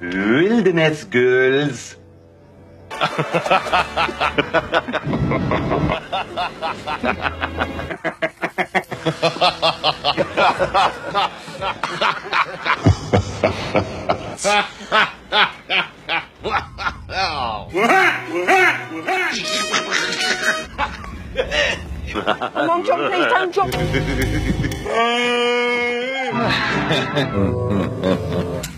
Wilderness Girls. Come on, John, please don't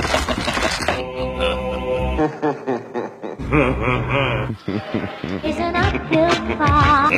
drop. It's an uphill climb.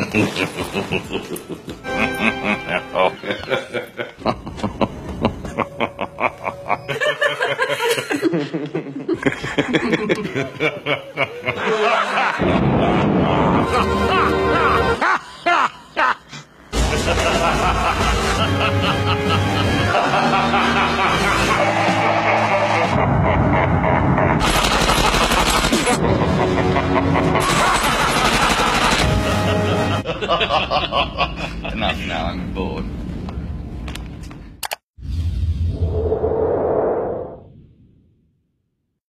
Enough now, I'm bored.